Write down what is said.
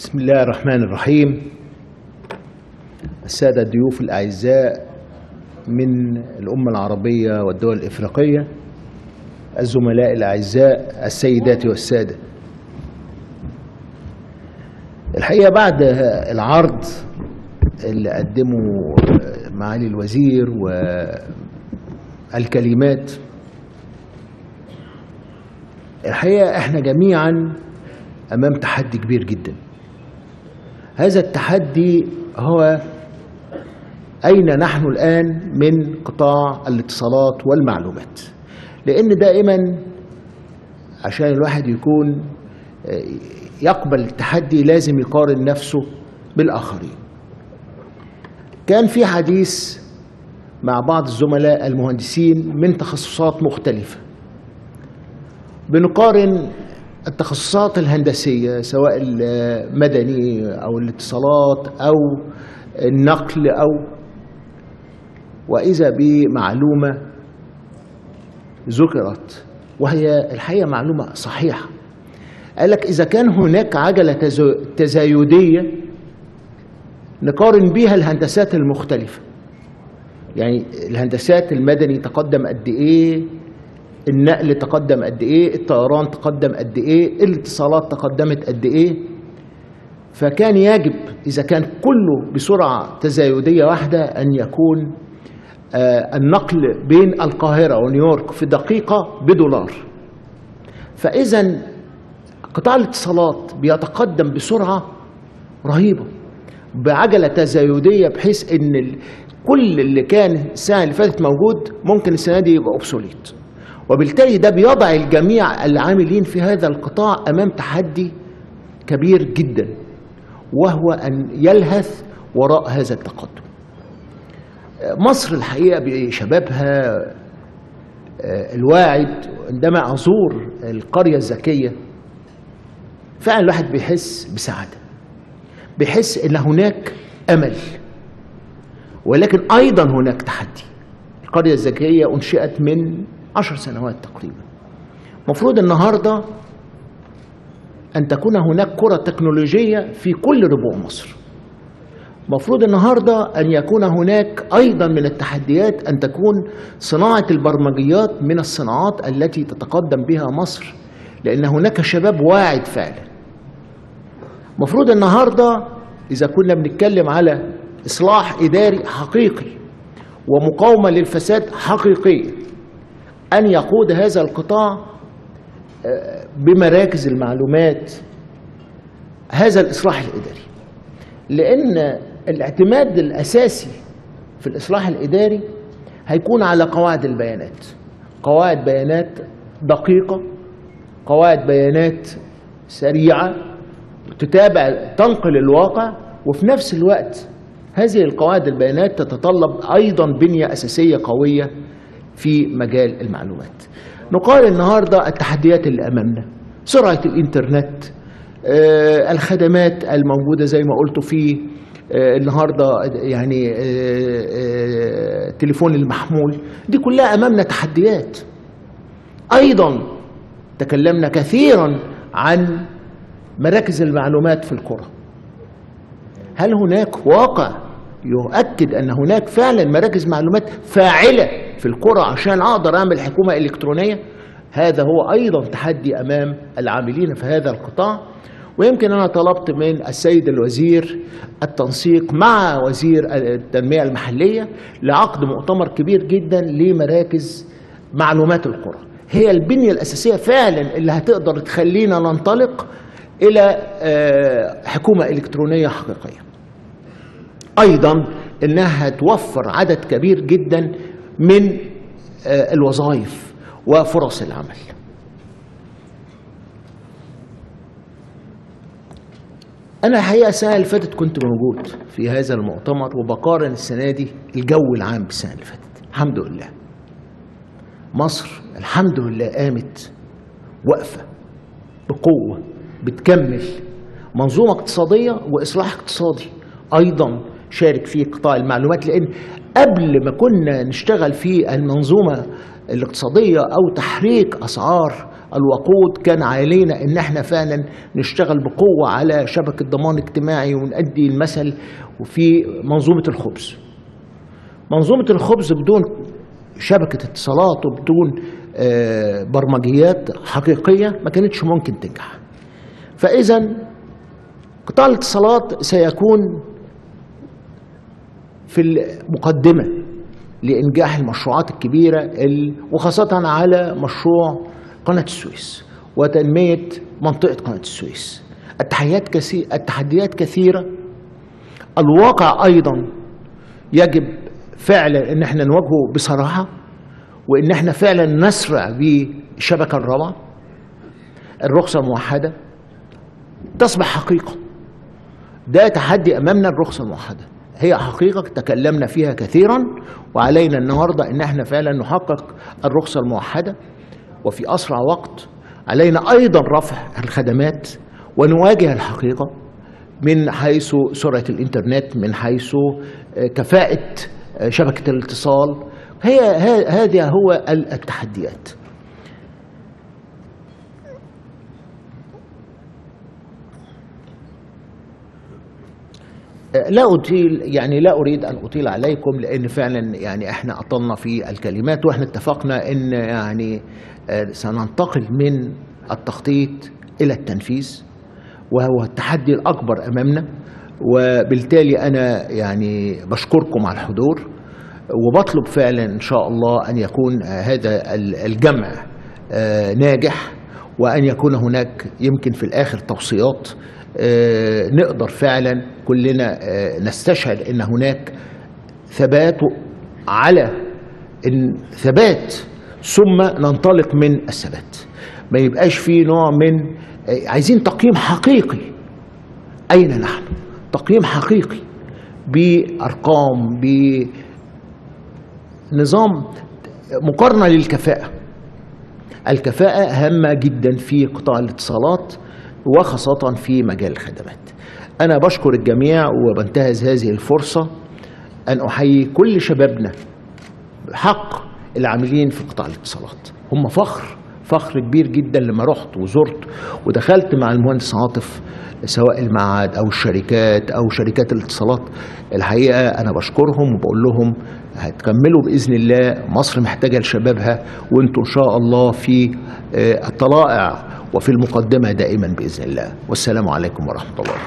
بسم الله الرحمن الرحيم. السادة الضيوف الأعزاء من الأمة العربية والدول الإفريقية الزملاء الأعزاء السيدات والسادة. الحقيقة بعد العرض اللي قدمه معالي الوزير والكلمات الحقيقة إحنا جميعا أمام تحدي كبير جدا. هذا التحدي هو أين نحن الآن من قطاع الاتصالات والمعلومات؟ لأن دائما عشان الواحد يكون يقبل التحدي لازم يقارن نفسه بالآخرين. كان في حديث مع بعض الزملاء المهندسين من تخصصات مختلفة. بنقارن التخصصات الهندسية سواء المدني أو الاتصالات أو النقل أو وإذا بمعلومة ذكرت وهي الحقيقة معلومة صحيحة. قال لك إذا كان هناك عجلة تزايدية نقارن بها الهندسات المختلفة. يعني الهندسات المدني تقدم قد إيه؟ النقل تقدم قد إيه؟ الطيران تقدم قد إيه؟ الاتصالات تقدمت قد إيه؟ فكان يجب إذا كان كله بسرعة تزايدية واحدة أن يكون آه النقل بين القاهرة ونيويورك في دقيقة بدولار. فاذا قطاع الاتصالات بيتقدم بسرعة رهيبة بعجلة تزايدية بحيث إن كل اللي كان السنة اللي فاتت موجود ممكن السنة دي يبقى اوبسوليت وبالتالي ده بيضع الجميع العاملين في هذا القطاع أمام تحدي كبير جدا وهو أن يلهث وراء هذا التقدم. مصر الحقيقة بشبابها الواعد عندما ازور القرية الذكية فعلا الواحد بيحس بسعادة. بيحس إن هناك أمل ولكن أيضا هناك تحدي. القرية الذكية أنشئت من عشر سنوات تقريبا. مفروض النهاردة أن تكون هناك كرة تكنولوجية في كل ربوع مصر. مفروض النهاردة أن يكون هناك أيضا من التحديات أن تكون صناعة البرمجيات من الصناعات التي تتقدم بها مصر لأن هناك شباب واعد فعلا. مفروض النهاردة إذا كنا بنتكلم على إصلاح إداري حقيقي ومقاومة للفساد حقيقية أن يقود هذا القطاع بمراكز المعلومات. هذا الإصلاح الإداري. لأن الاعتماد الأساسي في الإصلاح الإداري هيكون على قواعد البيانات. قواعد بيانات دقيقة قواعد بيانات سريعة تتابع تنقل الواقع وفي نفس الوقت هذه القواعد البيانات تتطلب أيضا بنية أساسية قوية في مجال المعلومات. نقارن النهارده التحديات اللي أمامنا سرعة الإنترنت آه الخدمات الموجودة زي ما قلت في آه النهارده يعني آه التليفون المحمول دي كلها أمامنا تحديات. أيضا تكلمنا كثيرا عن مراكز المعلومات في القرى هل هناك واقع يؤكد أن هناك فعلا مراكز معلومات فاعلة في القرى عشان أقدر أعمل حكومة إلكترونية؟ هذا هو أيضا تحدي أمام العاملين في هذا القطاع. ويمكن أنا طلبت من السيد الوزير التنسيق مع وزير التنمية المحلية لعقد مؤتمر كبير جدا لمراكز معلومات القرى هي البنية الأساسية فعلا اللي هتقدر تخلينا ننطلق إلى حكومة إلكترونية حقيقية. أيضا إنها توفر عدد كبير جدا من الوظائف وفرص العمل. أنا الحقيقة السنة اللي فاتت كنت موجود في هذا المؤتمر وبقارن السنة دي الجو العام بالسنه اللي فاتت. الحمد لله. مصر الحمد لله قامت واقفة بقوة بتكمل. منظومة اقتصادية وإصلاح اقتصادي. أيضا شارك فيه قطاع المعلومات لأن قبل ما كنا نشتغل في المنظومة الاقتصادية أو تحريك أسعار الوقود كان علينا إن إحنا فعلا نشتغل بقوة على شبكة ضمان اجتماعي ونأدي المثل في منظومة الخبز. منظومة الخبز بدون شبكة اتصالات وبدون آه، برمجيات حقيقية ما كانتش ممكن تنجح. فاذا قطاع الاتصالات سيكون في المقدمة لإنجاح المشروعات الكبيرة ال- وخاصة على مشروع قناة السويس وتنمية منطقة قناة السويس. التحديات كثير التحديات كثيرة. الواقع أيضا يجب فعلا إن إحنا نواجهه بصراحة وإن إحنا فعلا نسرع بالشبكه الرابعه الرخصة الموحدة. تصبح حقيقة. ده تحدي أمامنا الرخصة الموحدة. هي حقيقة تكلمنا فيها كثيرا وعلينا النهارده إن إحنا فعلا نحقق الرخصة الموحدة. وفي أسرع وقت علينا أيضا رفع الخدمات ونواجه الحقيقة من حيث سرعة الإنترنت من حيث آه، كفاءة آه، شبكة الاتصال. هي هذا هو ال- التحديات. لا أطيل يعني لا أريد أن أطيل عليكم لأن فعلا يعني إحنا أطلنا في الكلمات وإحنا اتفقنا إن يعني آه، سننتقل من التخطيط إلى التنفيذ وهو التحدي الأكبر أمامنا. وبالتالي أنا يعني بشكركم على الحضور وبطلب فعلا إن شاء الله أن يكون آه، هذا ال- الجمع آه، ناجح وأن يكون هناك يمكن في الآخر توصيات نقدر فعلا كلنا آه، نستشعر إن هناك ثبات على إن ثبات ثم ننطلق من الثبات. ما يبقاش في نوع من آه، عايزين تقييم حقيقي. أين نحن؟ تقييم حقيقي بأرقام بنظام مقارنة للكفاءة. الكفاءة هامة جدا في قطاع الاتصالات. وخاصة في مجال الخدمات. أنا بشكر الجميع وبنتهز هذه الفرصة أن أحيي كل شبابنا بحق العاملين في قطاع الاتصالات. هم فخر فخر كبير جدا لما رحت وزرت ودخلت مع المهندس عاطف سواء المعهد أو الشركات أو شركات الاتصالات. الحقيقة أنا بشكرهم وبقول لهم هتكملوا بإذن الله. مصر محتاجة لشبابها وأنتم إن شاء الله في آه، الطلائع وفي المقدمة دائما بإذن الله. والسلام عليكم ورحمة الله.